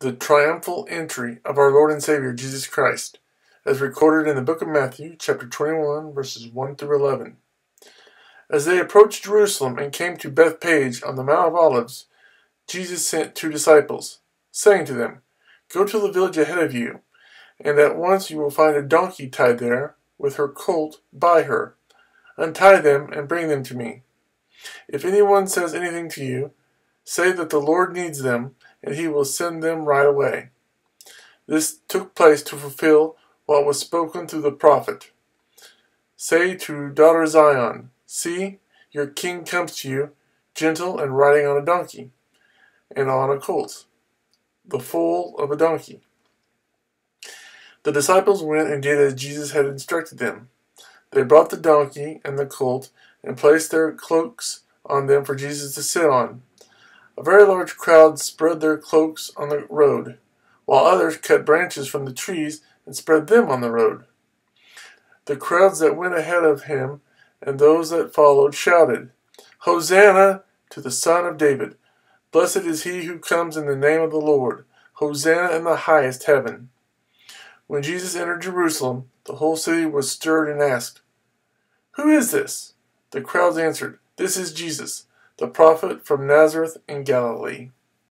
the triumphal entry of our Lord and Savior Jesus Christ, as recorded in the book of Matthew, chapter 21, verses 1 through 11. As they approached Jerusalem and came to Bethphage on the Mount of Olives, Jesus sent two disciples, saying to them, Go to the village ahead of you, and at once you will find a donkey tied there, with her colt by her. Untie them and bring them to me. If anyone says anything to you, say that the Lord needs them and he will send them right away. This took place to fulfill what was spoken through the prophet. Say to daughter Zion, See, your king comes to you, gentle and riding on a donkey, and on a colt, the foal of a donkey. The disciples went and did as Jesus had instructed them. They brought the donkey and the colt and placed their cloaks on them for Jesus to sit on. A very large crowd spread their cloaks on the road, while others cut branches from the trees and spread them on the road. The crowds that went ahead of him and those that followed shouted, Hosanna to the Son of David! Blessed is he who comes in the name of the Lord! Hosanna in the highest heaven! When Jesus entered Jerusalem, the whole city was stirred and asked, Who is this? The crowds answered, This is Jesus the prophet from Nazareth in Galilee.